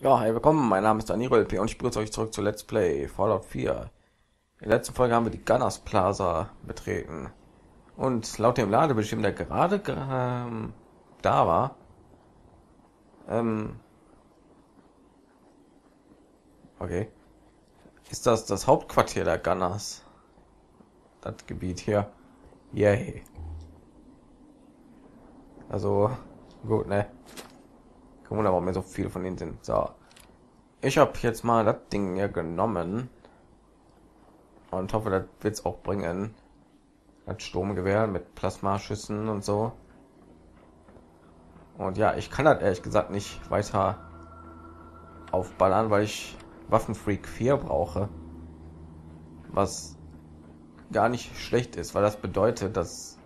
Ja, hey, willkommen, mein Name ist Danilo LP und ich begrüße euch zurück zu Let's Play Fallout 4. In der letzten Folge haben wir die Gunners Plaza betreten. Und laut dem Ladebildschirm, der gerade ähm, da war, ähm, okay, ist das das Hauptquartier der Gunners. Das Gebiet hier. Yay. Also, gut, ne? Kein Wunder, warum mir so viele von denen sind. So. Ich habe jetzt mal das Ding hier genommen. Und hoffe, das wird es auch bringen. Das Sturmgewehr mit Plasmaschüssen und so. Und ja, ich kann das ehrlich gesagt nicht weiter aufballern, weil ich Waffenfreak 4 brauche. Was gar nicht schlecht ist, weil das bedeutet, dass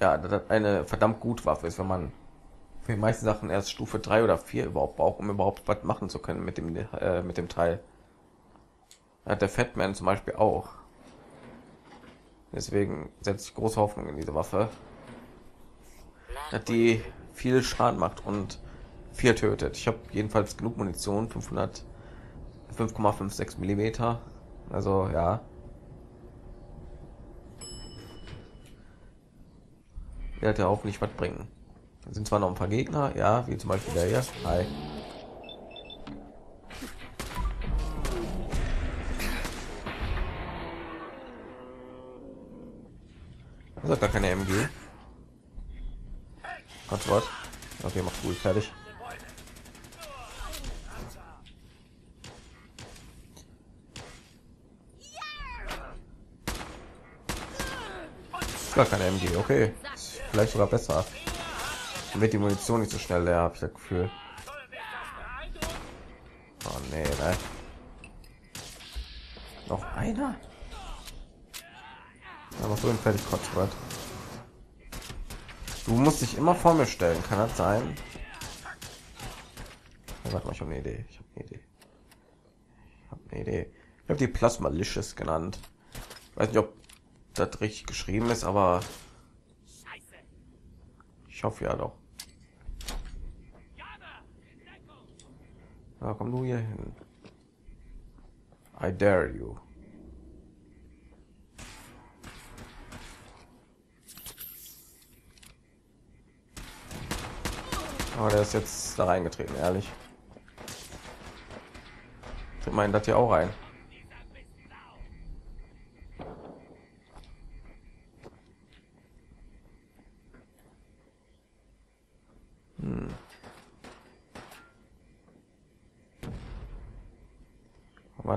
ja, das eine verdammt gut Waffe ist, wenn man für die meisten Sachen erst Stufe 3 oder 4 überhaupt braucht, um überhaupt was machen zu können mit dem äh, mit dem Teil. Hat der Fatman zum Beispiel auch. Deswegen setze ich große Hoffnung in diese Waffe. Hat die viel Schaden macht und viel tötet. Ich habe jedenfalls genug Munition, 500 5,56 Millimeter. Also ja. Wird ja hoffentlich was bringen. Sind zwar noch ein paar Gegner, ja, wie zum Beispiel der hier. Hi. Das hat gar keine MG. Gott, was? Okay, mach gut, fertig. Gar keine MG, okay. Vielleicht sogar besser. Wird die Munition nicht so schnell leer, habe ich das Gefühl. Oh nee, ne? Noch einer? Aber so ein fertig Kotzbrett. Du musst dich immer vor mir stellen, kann das sein? Ja, mal, ich habe eine Idee. Ich habe eine Idee. Ich habe eine Idee. Ich habe die Plasmalicious genannt. Ich weiß nicht, ob das richtig geschrieben ist, aber ich hoffe ja doch. Ja, komm du hier hin. I dare you. Aber der ist jetzt da reingetreten, ehrlich. Ich meine das hier auch rein. Hm.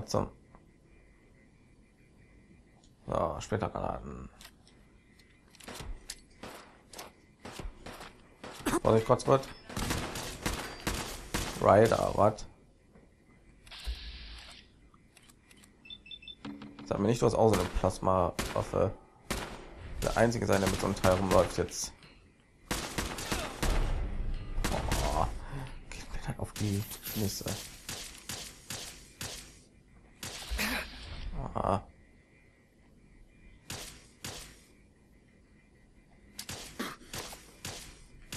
Zum? So, später Granaten. Was ich kurz wird? Rider, was? Sag mir nicht, du hast auch so Plasma-Waffe. Der einzige sein, der mit so einem Teil rumläuft jetzt. Oh, geht mir auf die Nisse. Ah.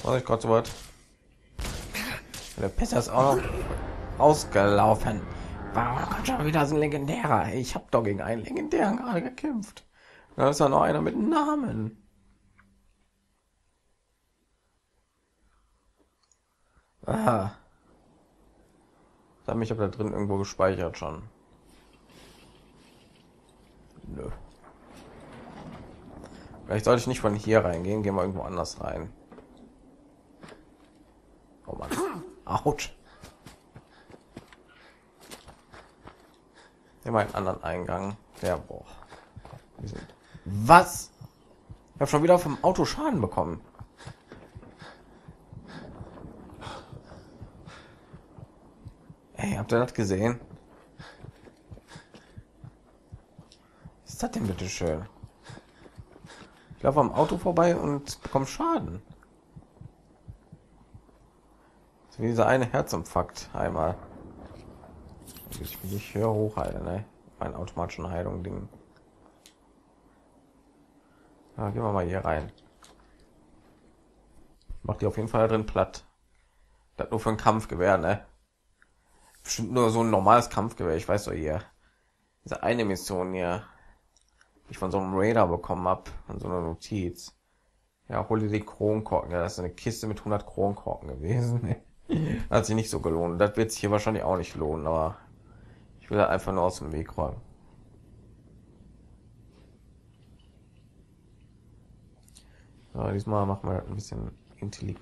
Was ich gerade so weit. Der Pisser ist auch noch ausgelaufen. Warum kommt schon wieder so ein legendärer? Ich habe doch gegen einen legendären gerade gekämpft. Da ist ja noch einer mit Namen. Aha. Sag mich, ob da drin irgendwo gespeichert schon. Nö. Vielleicht sollte ich nicht von hier reingehen, gehen wir irgendwo anders rein. Oh Mann. Autsch. Immer einen anderen Eingang. Der boah. Was? Ich habe schon wieder vom Auto Schaden bekommen. Hey, habt ihr das gesehen? Ist das denn bitte schön? Ich laufe am Auto vorbei und bekomme Schaden. So wie dieser eine Herzinfarkt einmal. Ich will nicht höher hochhalten, ne? Mein automatischen Heilung Ding. Ja, gehen wir mal hier rein. Macht die auf jeden Fall drin platt. Das nur für einen Kampfgewehr, ne? bestimmt nur so ein normales Kampfgewehr. Ich weiß doch hier. Diese eine Mission hier, ich von so einem Raider bekommen habe, von so einer Notiz. Ja, hol dir die Kronkorken. Ja, das ist eine Kiste mit 100 Kronkorken gewesen. Hat sich nicht so gelohnt. Das wird sich hier wahrscheinlich auch nicht lohnen, aber ich will einfach nur aus dem Weg räumen. So, diesmal machen wir ein bisschen intelli.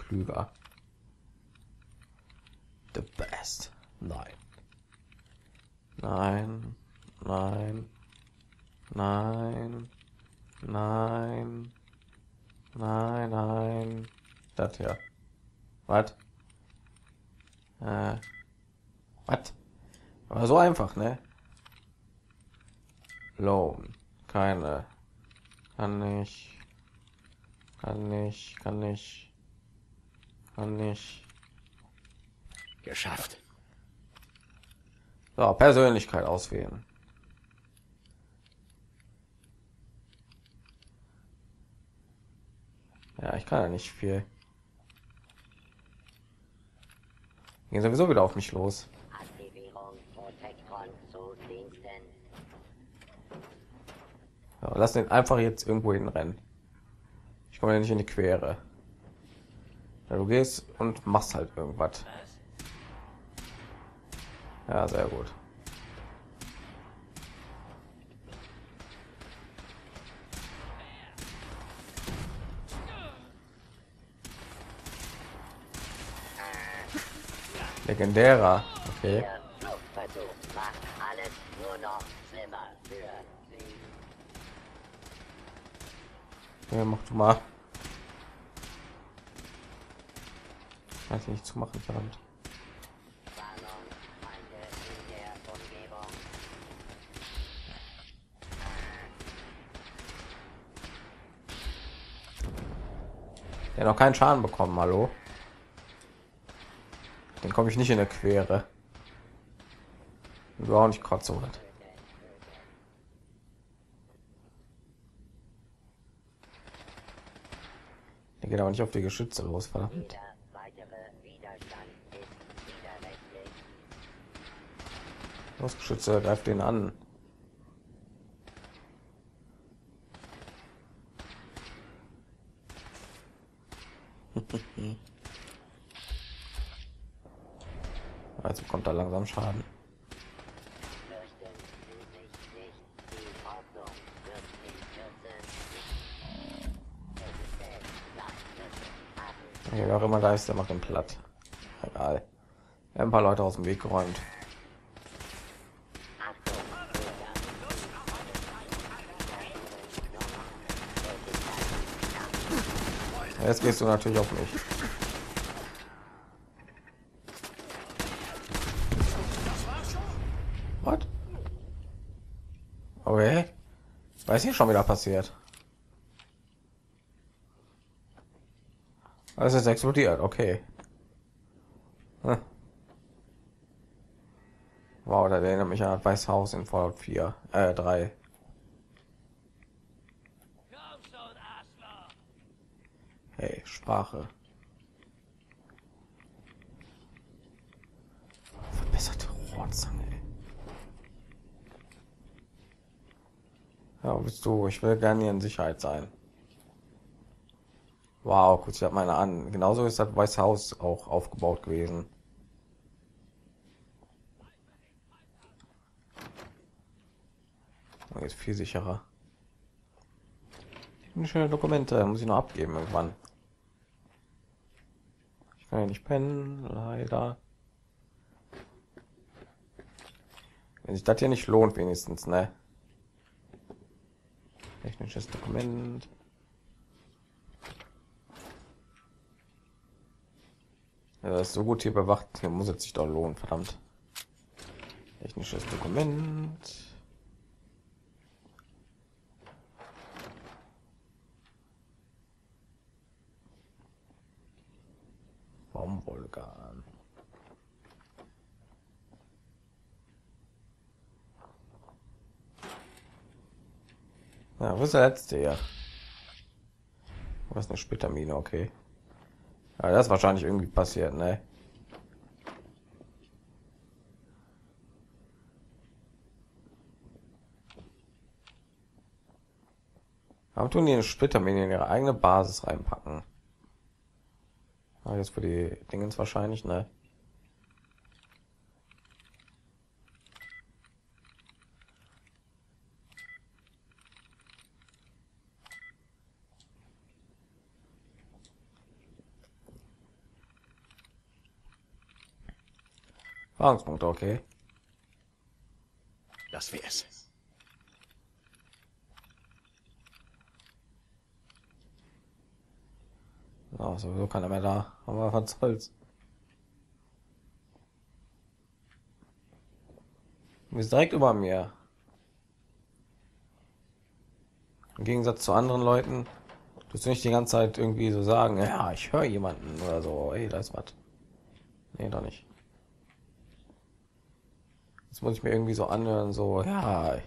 The best. Nein. Nein. Nein. Nein. Nein. Nein, nein. Das hier. Was? Äh. Was? Aber so einfach, ne? Loan. Keine. Kann ich. Kann ich. Kann ich. Kann ich. Geschafft. So, Persönlichkeit auswählen. Ja, ich kann ja nicht viel. Gehen sowieso wieder auf mich los. Ja, lass den einfach jetzt irgendwo hinrennen. Ich komme ja nicht in die Quere. Ja, du gehst und machst halt irgendwas. Ja, sehr gut. Legendärer. Okay. Der Fluchtversuch macht alles nur noch schlimmer für Sie. Ja, mach du mal. Weiß ich nicht zu machen, verdammt. Der noch keinen Schaden bekommen, hallo. Den komme ich nicht in der Quere. Du auch nicht gerade so was. Der geht aber nicht auf die Geschütze los, verdammt. Los, Geschütze, greift den an. Also kommt da langsam Schaden. Wer auch immer da ist, der macht den platt. Egal. Ein paar Leute aus dem Weg geräumt. Jetzt gehst du natürlich auf mich. Was? Okay. Weiß hier schon wieder passiert. Alles ist explodiert, okay. Hm. Wow, da erinnert mich an das Haus in Fallout 4, äh, 3. Hey, Sprache. Verbesserte Rohrzange. ey. Ja, bist du? Ich will gerne in Sicherheit sein. Wow, kurz, ich habe meine an. Genauso ist das Weiße Haus auch aufgebaut gewesen. Jetzt viel sicherer. Technische Dokumente muss ich noch abgeben irgendwann. Ich kann ja nicht pennen, leider. Wenn sich das hier nicht lohnt, wenigstens, ne? Technisches Dokument. Ja, das ist so gut hier bewacht, hier muss es sich doch lohnen, verdammt. Technisches Dokument. Ja, wo ist der letzte ja? Was eine Splittermine, okay. Ja, das ist wahrscheinlich irgendwie passiert, ne? Warum tun die eine Splittermine in ihre eigene Basis reinpacken? Ah, jetzt für die Dingens wahrscheinlich, ne? Erfahrungspunkte, okay. Das wär's. Ja, sowieso keiner mehr da. Aber was soll's. Du bist direkt über mir. Im Gegensatz zu anderen Leuten, tust du nicht die ganze Zeit irgendwie so sagen, ja, ich höre jemanden oder so, ey, da ist was. Nee, doch nicht. Jetzt muss ich mir irgendwie so anhören, so, ja,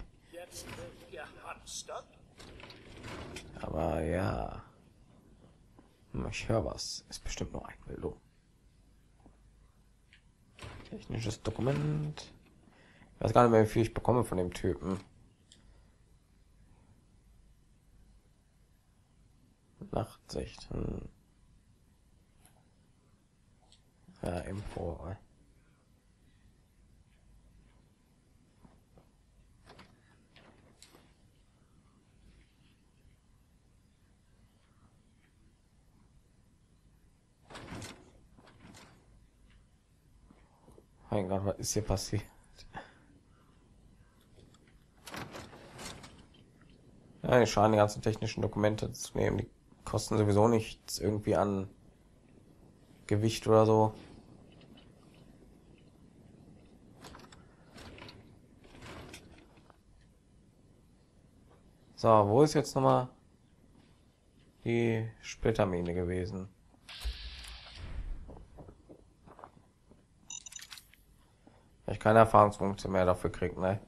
gehamstert. aber ja. Hm, Ich höre was. Ist bestimmt nur Einbildung. Technisches Dokument. Ich weiß gar nicht mehr, wie viel ich bekomme von dem Typen. Nachtsicht. Hm. Ja, Info. Mein Gott, was ist hier passiert? Ja, die schaden die ganzen technischen Dokumente zu nehmen. Die kosten sowieso nichts irgendwie an Gewicht oder so. So, wo ist jetzt noch mal die Splittermine gewesen? Keine Erfahrungspunkte mehr dafür kriegen, ne?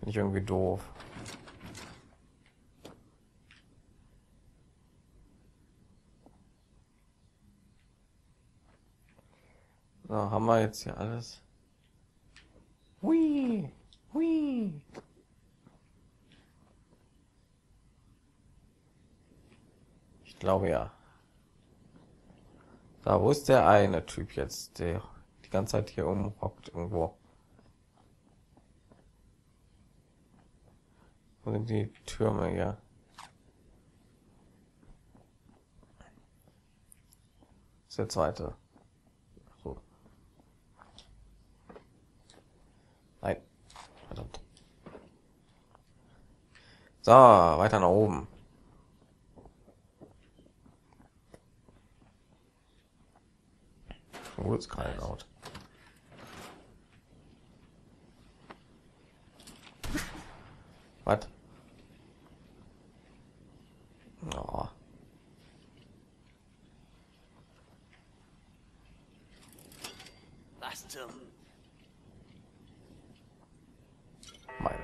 Bin ich irgendwie doof. So, haben wir jetzt hier alles? Hui, hui. Ich glaube ja. Da, wo ist der eine Typ jetzt, der die ganze Zeit hier umhockt irgendwo? Wo sind die Türme hier? Das ist der zweite. So. Nein. Verdammt. So, weiter nach oben. Oh, it's kalt out. Was? Oh. Was zum... Meine.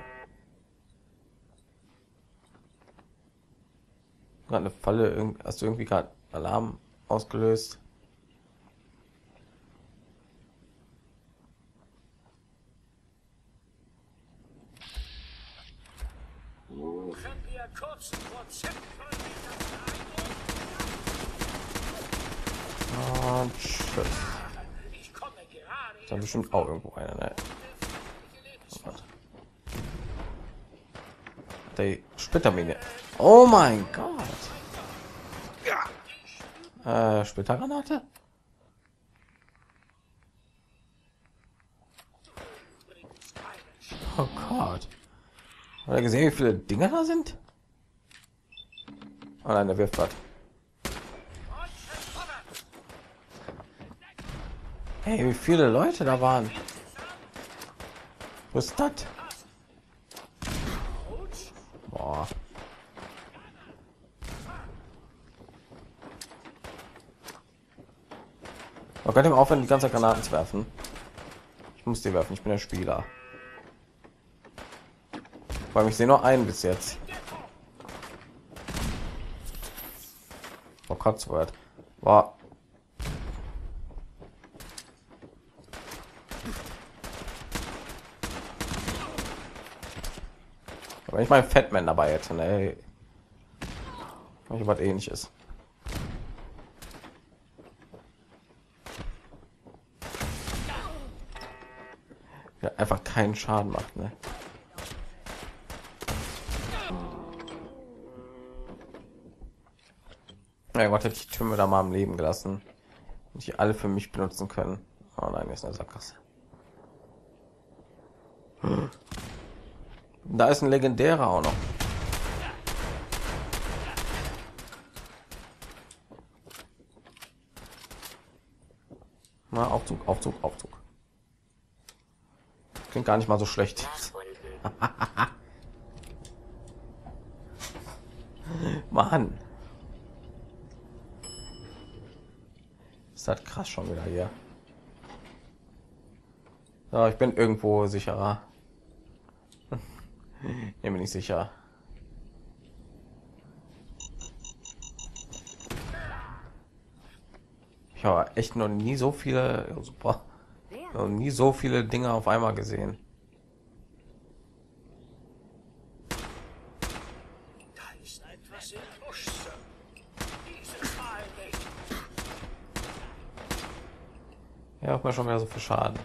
Gerade eine Falle, hast du irgendwie gerade Alarm ausgelöst? Können wir kurz Prozent Und tschüss. Ich komme gerade Ist da bestimmt auch irgendwo einer, ne? Die Splittermine. Oh mein Gott. Äh, Splittergranate? Oh Gott. Hat er gesehen, wie viele Dinger da sind? Oh nein, der wirft was. Hey, wie viele Leute da waren. Was ist das? Boah. Man könnte ihm aufhören, die ganze Granaten zu werfen. Ich muss die werfen, ich bin der Spieler. Weil ich sehe nur einen bis jetzt. Kotzwort. War. Wenn ich meinen Fatman dabei hätte, ne? Ich was ähnliches. Ja, einfach keinen Schaden macht, ne? Ja Gott, hätte ich die Türme da mal am Leben gelassen. Und die alle für mich benutzen können. Oh nein, ist eine Sackgasse. Hm. Da ist ein legendärer auch noch. Na, Aufzug, Aufzug, Aufzug. Klingt gar nicht mal so schlecht. Mann. Das krass schon wieder hier. Ja, ich bin irgendwo sicherer. Ich bin nicht sicher. Ich habe echt noch nie so viele super noch nie so viele Dinge auf einmal gesehen. Da ist etwas im Busch, Sir. Dieses Mal nicht. Mal schon wieder so viel Schaden.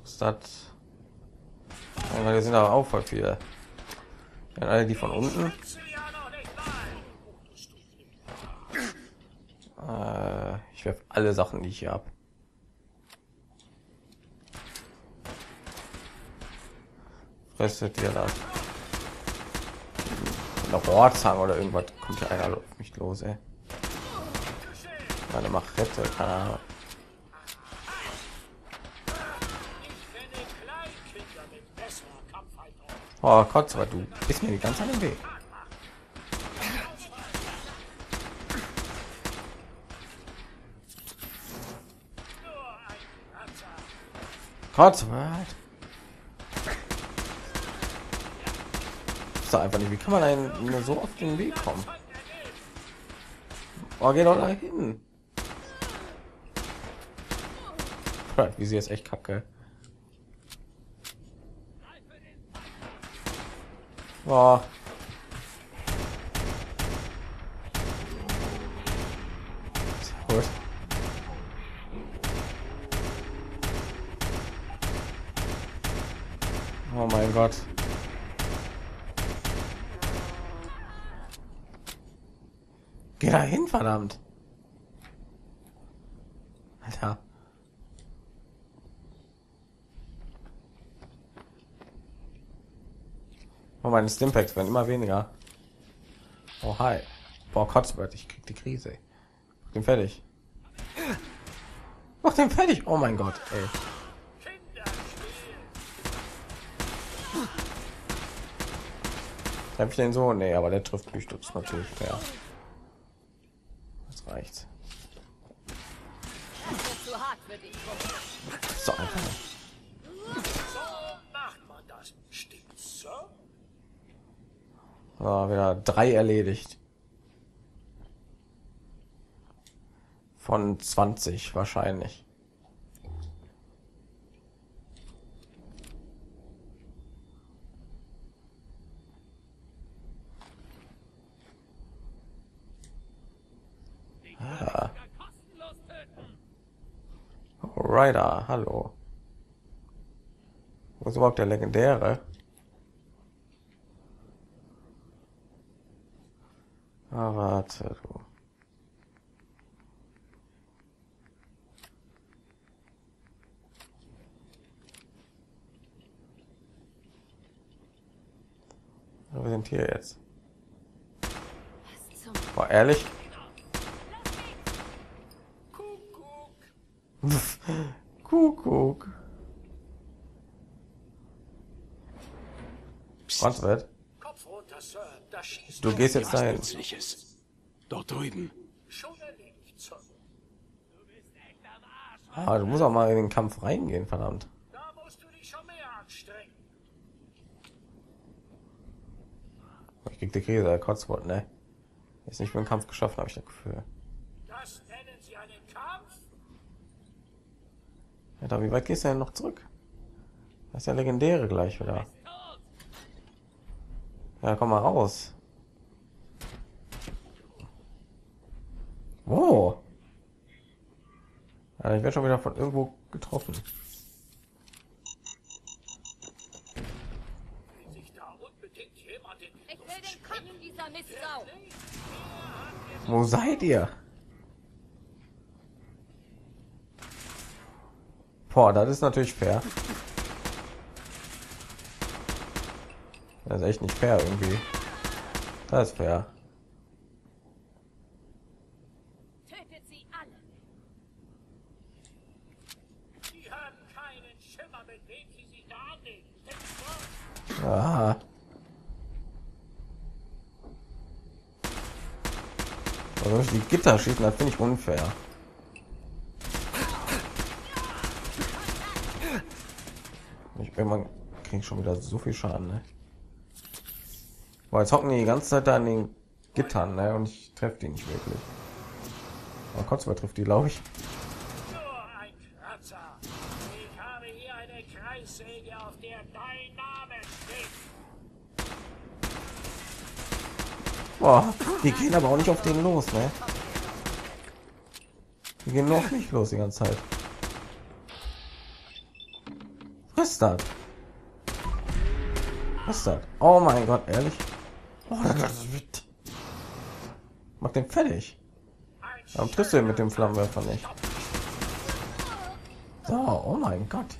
Was ist das? Ja, wir sind aber auch voll viele. Ja, alle die von unten. Äh, ich werfe alle Sachen, die ich hier habe. Fresset ihr das? Eine Rohrzange oder irgendwas kommt hier einer auf mich los, ey. Eine Machete, keine Ahnung. Oh Gott, aber du bist mir die ganze Zeit im Weg. Gott, was? Doch einfach nicht. Wie kann man einen so auf den Weg kommen? Oh, geh doch da hin. Wie sie jetzt echt kacke. Gut. Oh mein Gott. Geh da hin, verdammt. Alter. Oh, meine Stimpacks werden immer weniger. Oh, hi. Boah, Kotzbert, ich krieg die Krise. Mach den fertig. Mach den fertig. Oh mein Gott, ey. Kinderspiel. Treff ich den so? Nee, aber der trifft mich natürlich fair. Das reicht. zu hart für dich. So einfach. So macht man das. Stimmt's, Sir? So, wieder drei erledigt. Von 20 wahrscheinlich. Ah. Rider, hallo. Wo ist überhaupt der legendäre? Ah, warte, du. Wir sind hier jetzt. War ehrlich? Was wird? Du gehst jetzt dahin. Dort drüben. Ah, du musst auch mal in den Kampf reingehen, verdammt. Ich krieg die Krise, Kotzwort, ne? Ist nicht mehr im Kampf geschaffen, habe ich das Gefühl. Das nennen Sie einen Kampf? Ja, da wie weit gehst du denn noch zurück? Das ist ja legendäre gleich wieder. Ja, komm mal raus. Oh. Ja, ich werde schon wieder von irgendwo getroffen. Wo seid ihr? Boah, das ist natürlich fair. Das ist echt nicht fair irgendwie. Das ist fair. Tötet sie alle. Die haben keinen Schimmer, mit wem sie sich da anlegen. Sind so Aha. Also die Gitter schießen, das finde ich unfair. Ich irgendwann krieg ich schon wieder so viel Schaden, ne? Weil jetzt hocken die die ganze Zeit da an den Gittern, ne? Und ich treffe die nicht wirklich. Aber Kotzber trifft die, glaube ich. Boah, die gehen aber auch nicht auf den los, ne? Die gehen auf mich los die ganze Zeit. Was ist das? Was ist das? Oh mein Gott, ehrlich? Oh, das wird... Mach den fertig. Warum triffst du den mit dem Flammenwerfer nicht? So, oh mein Gott.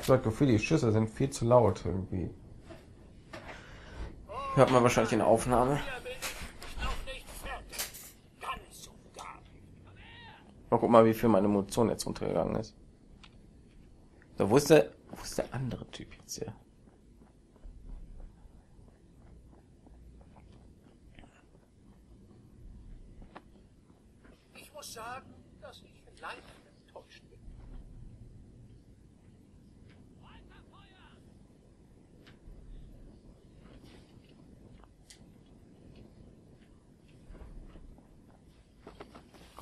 Ich habe Gefühl, die Schüsse sind viel zu laut irgendwie. Hört man wahrscheinlich in der Aufnahme. Mal guck mal, wie viel meine Munition jetzt runtergegangen ist. So, wo ist der, wo ist der andere Typ jetzt hier? Ich muss sagen, dass ich leider enttäuscht bin.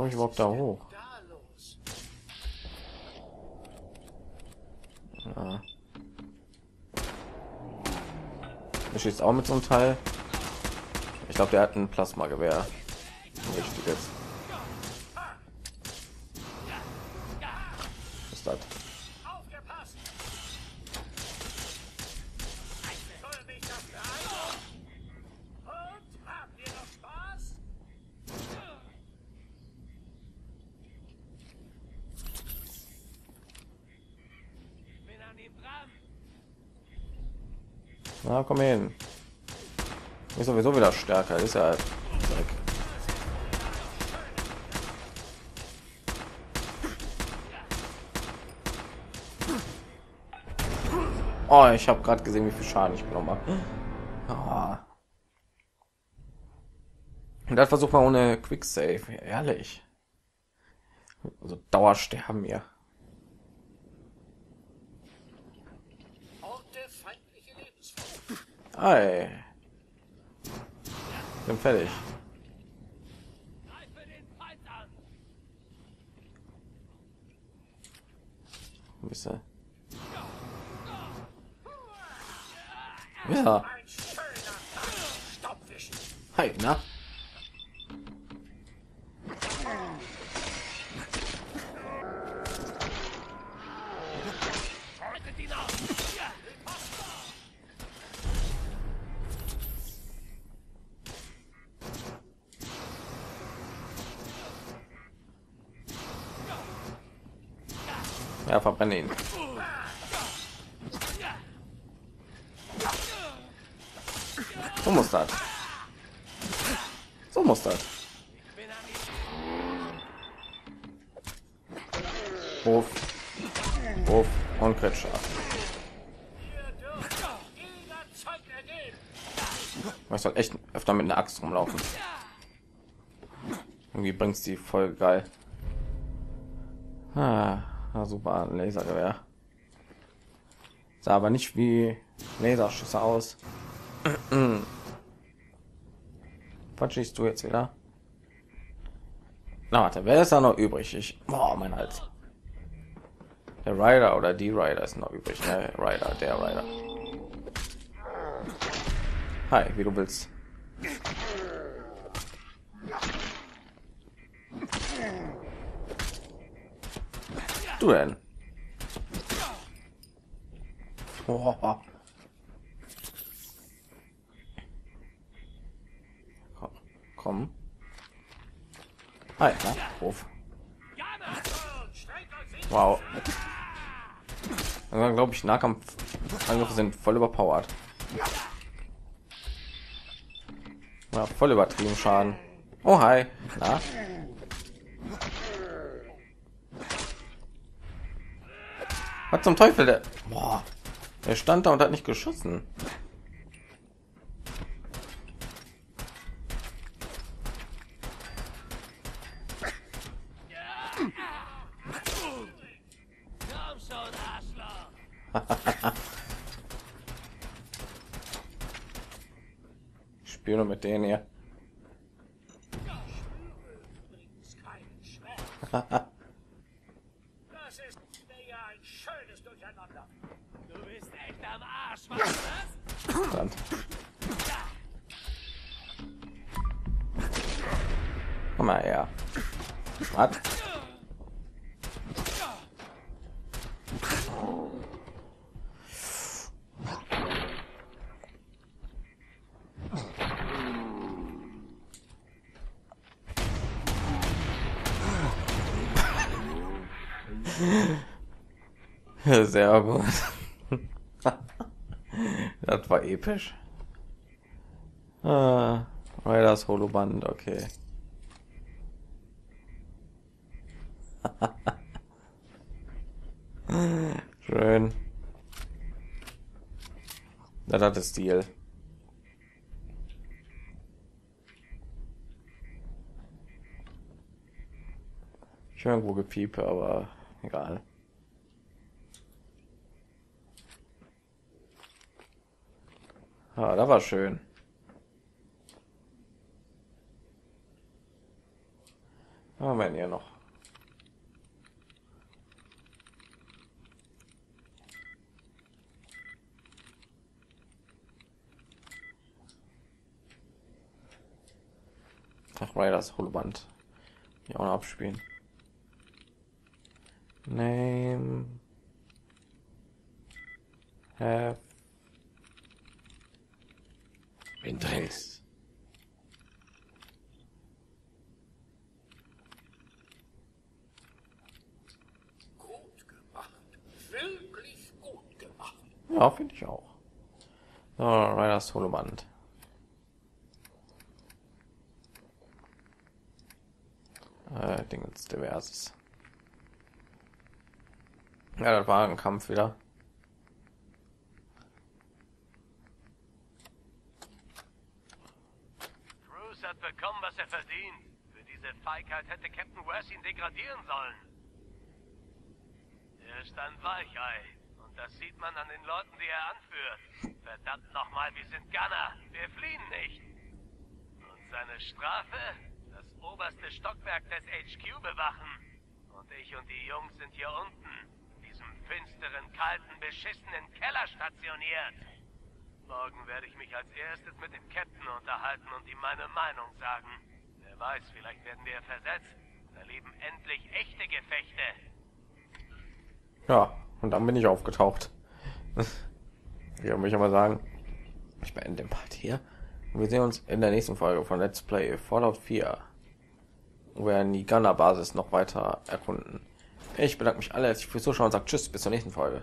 Komme ich überhaupt da hoch? Ja. Er schießt auch mit so einem Teil. Ich glaube, der hat ein Plasmagewehr. Richtiges. Was ist das? Aufgepasst! Soll mich das beeindrucken? Und habt ihr noch Spaß? Bin an ihm dran. Na, komm hin. Ist sowieso wieder stärker. Ist ja Dreck. Oh, ich habe gerade gesehen, wie viel Schaden ich genommen habe. Ah. Und das versucht man ohne Quick Save. Ehrlich. Also Dauersterben hier. Ei. Bin fertig. Bisschen. Ja. Hi, na? Ja, verbrenne ihn. So muss das. So muss das. Hof. Hof und Kretscher. Ich soll echt öfter mit einer Axt rumlaufen. Irgendwie bringt's die voll geil. Ah, na super, Lasergewehr. Sah aber nicht wie Laserschüsse aus. Was schießt du jetzt wieder? Na warte, wer ist da noch übrig? Ich, boah, mein Hals. Der Rider oder die Rider ist noch übrig. Ne? Rider, der Rider. Hi, wie du willst. Du denn? Oh. Komm. Na, Ruf. Wow. Also, glaube ich, Nahkampfangriffe sind voll überpowered. Ja, voll übertrieben Schaden. Oh, hi. Na? Was zum Teufel? Der, boah, der stand da und hat nicht geschossen. Nur mit denen hier. Übrigens keinen Schmerz. Das ist mir ja ein schönes Durcheinander. Du bist echt am Arsch, was das? Verdammt. Komm mal her. Was? Sehr gut. Das war episch. Ah, Riders Holoband, okay. Schön. Das hat Stil. Schön irgendwo gepiepe, aber egal. Ah, da war schön. Haben wir hier noch? Ach, Riders Holoband. Ja, auch noch abspielen. Name. Have. Ventress. Gut gemacht. Wirklich gut gemacht. Ja, finde ich auch. So, Riders Holoband. Äh, Dingens diverses. Ja, das war ein Kampf wieder. Bruce hat bekommen, was er verdient. Für diese Feigheit hätte Captain West ihn degradieren sollen. Er ist ein Weichei. Das sieht man an den Leuten, die er anführt. Verdammt nochmal, wir sind Gunner. Wir fliehen nicht. Und seine Strafe? Das oberste Stockwerk des HQ bewachen. Und ich und die Jungs sind hier unten. in Diesem finsteren, kalten, beschissenen Keller stationiert. Morgen werde ich mich als erstes mit dem Captain unterhalten und ihm meine Meinung sagen. Wer weiß, vielleicht werden wir versetzt. erleben endlich echte Gefechte. Ja, und dann bin ich aufgetaucht. Ja, muss ich aber sagen, ich beende den Part hier. Und wir sehen uns in der nächsten Folge von Let's Play Fallout 4. Wo wir die Gunner Basis noch weiter erkunden. Ich bedanke mich alle herzlich fürs Zuschauen und sage Tschüss, bis zur nächsten Folge.